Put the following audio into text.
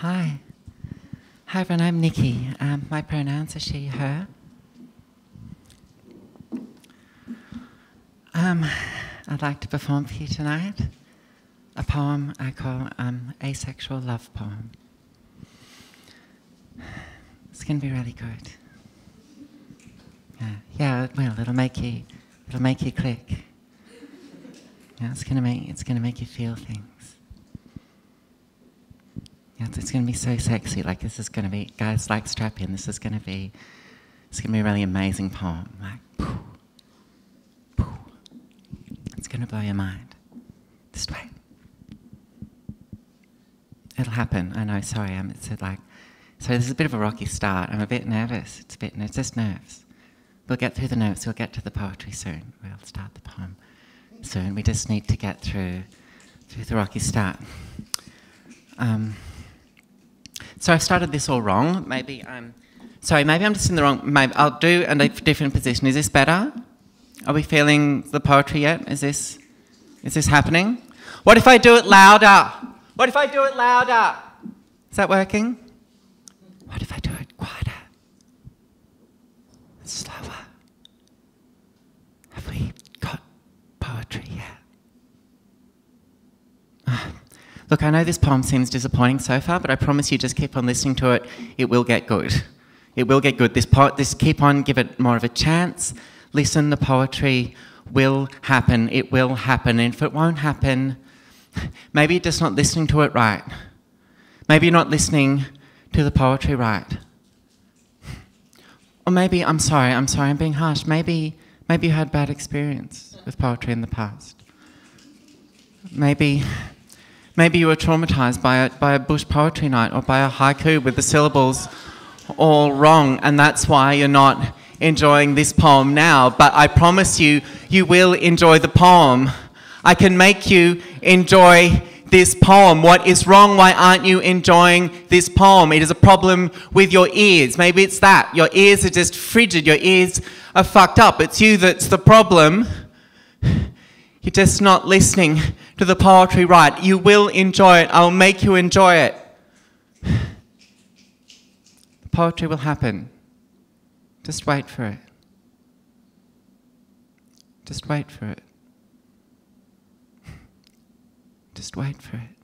Hi. Hi, everyone. I'm Nikki. Um, my pronouns are she, her. Um, I'd like to perform for you tonight a poem I call um, Asexual Love Poem. It's going to be really good. Yeah, yeah. Well, it'll make you, it'll make you click. Yeah, it's gonna make, it's gonna make you feel things. It's going to be so sexy. Like this is going to be, guys, like strap in. This is going to be, it's going to be a really amazing poem. Like. It's going to blow your mind. Just wait. It'll happen. I know. Sorry, I'm. It's like, so this is a bit of a rocky start. I'm a bit nervous. It's a bit. It's just nerves. We'll get through the nerves. We'll get to the poetry soon. We'll start the poem soon. We just need to get through through the rocky start. Um, so I've started this all wrong. Maybe I'm. Sorry, maybe I'm just in the wrong. Maybe I'll do a different position. Is this better? Are we feeling the poetry yet? Is this, is this happening? What if I do it louder? What if I do it louder? Is that working? What if I do it quieter? Slower? Have we got poetry yet? Ah. Look, I know this poem seems disappointing so far, but I promise you just keep on listening to it. It will get good. It will get good. This, po- this keep on, give it more of a chance. Listen, the poetry will happen. It will happen. And if it won't happen, maybe you're just not listening to it right. Maybe you're not listening to the poetry right. Or maybe, I'm sorry, I'm sorry, I'm being harsh. Maybe, maybe you had bad experience with poetry in the past. Maybe Maybe you were traumatized by a, by a bush poetry night or by a haiku with the syllables all wrong, and that's why you're not enjoying this poem now. But I promise you, you will enjoy the poem. I can make you enjoy this poem. What is wrong? Why aren't you enjoying this poem? It is a problem with your ears. Maybe it's that. Your ears are just frigid. Your ears are fucked up. It's you that's the problem. You're just not listening to the poetry right. You will enjoy it. I'll make you enjoy it. The poetry will happen. Just wait for it. Just wait for it. Just wait for it.